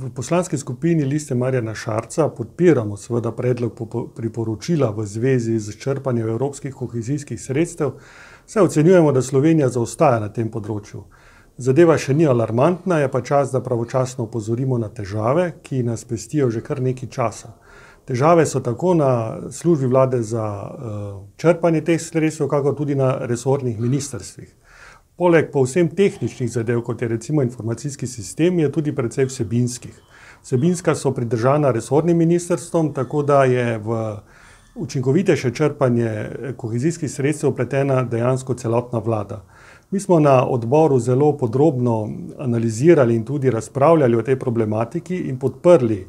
v poslanski skupini Liste Marjana Šarca podpiramo seveda predlog priporočila v zvezi z črpanjem evropskih kohezijskih sredstev, saj ocenjujemo, da Slovenija zaostaja na tem področju. Zadeva še ni alarmantna, je pa čas, da pravočasno opozorimo na težave, ki nas pestijo že kar nekaj časa. Težave so tako na službi vlade za, črpanje teh sredstev kakor tudi na resornih ministrstvih. Poleg povsem tehničnih zadev, kot je recimo informacijski sistem, je tudi precej vsebinskih. Vsebinska so pridržana resornim ministrstvom, tako da je v učinkovitejše črpanje kohezijskih sredstev vpletena dejansko celotna vlada. Mi smo na odboru zelo podrobno analizirali in tudi razpravljali o tej problematiki in podprli,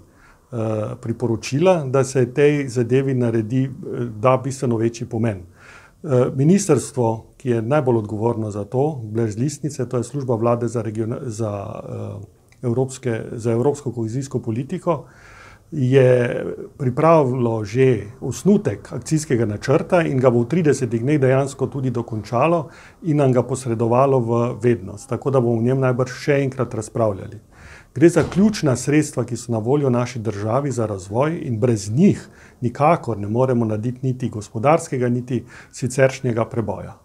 priporočila, da se tej zadevi naredi, da bistveno večji pomen. Ministrstvo, ki je najbolj odgovorno za to, brez listnice, to je služba vlade za za, evropske, za evropsko kohezijsko politiko, je pripravilo že osnutek akcijskega načrta in ga bo v tridesetih dneh dejansko tudi dokončalo in nam ga posredovalo v vednost, tako da bomo o njem najbrž še enkrat razpravljali. Gre za ključna sredstva, ki so na voljo naši državi za razvoj in brez njih nikakor ne moremo narediti niti gospodarskega niti siceršnjega preboja.